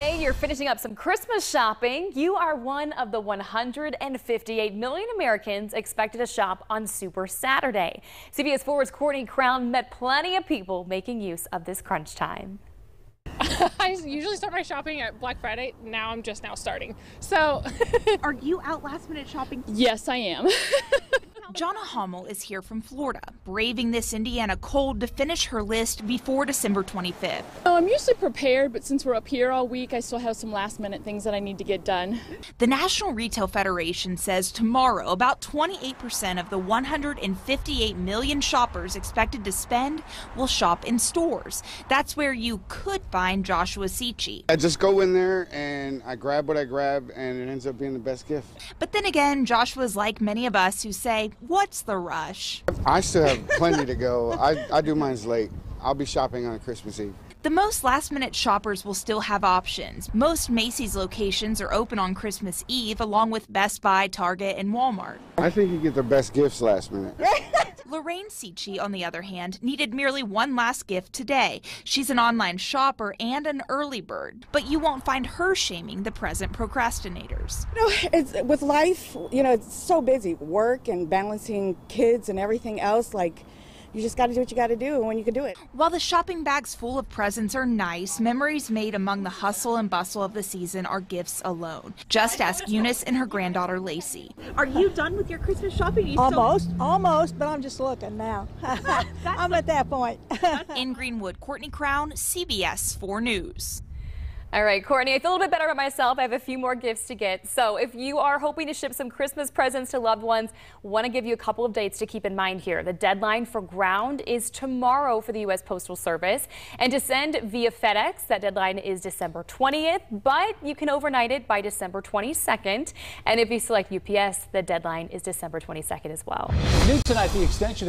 Hey, you're finishing up some Christmas shopping. You are one of the 158 million Americans expected to shop on Super Saturday. CBS 4's Courtney Crown met plenty of people making use of this crunch time. I usually start my shopping at Black Friday. Now I'm just now starting. So, are you out last minute shopping? Yes, I am. Jonna Hommel is here from Florida, braving this Indiana cold to finish her list before December 25th. Oh, I'm usually prepared, but since we're up here all week, I still have some last minute things that I need to get done. The National Retail Federation says tomorrow about 28% of the 158 million shoppers expected to spend will shop in stores. That's where you could find Joshua Sichi. I just go in there and I grab what I grab, and it ends up being the best gift. But then again, Joshua's like many of us who say, What's the rush? I still have plenty to go. I, I do mine's late. I'll be shopping on Christmas Eve. The most last minute shoppers will still have options. Most Macy's locations are open on Christmas Eve, along with Best Buy, Target, and Walmart. I think you get the best gifts last minute. Lorraine Sichi, on the other hand, needed merely one last gift today. She's an online shopper and an early bird, but you won't find her shaming the present procrastinators. You know, it's, with life, you know, it's so busy, work and balancing kids and everything else, like, you just got to do what you got to do when you can do it. While the shopping bags full of presents are nice, memories made among the hustle and bustle of the season are gifts alone. Just ask Eunice and her granddaughter Lacey. Are you done with your Christmas shopping? You almost, still... almost, but I'm just looking now. I'm at that point. In Greenwood, Courtney Crown, CBS 4 News. All right, Courtney, I feel a little bit better about myself. I have a few more gifts to get. So if you are hoping to ship some Christmas presents to loved ones, want to give you a couple of dates to keep in mind here. The deadline for ground is tomorrow for the U.S. Postal Service. And to send via FedEx, that deadline is December 20th, but you can overnight it by December 22nd. And if you select UPS, the deadline is December 22nd as well. New tonight, the extension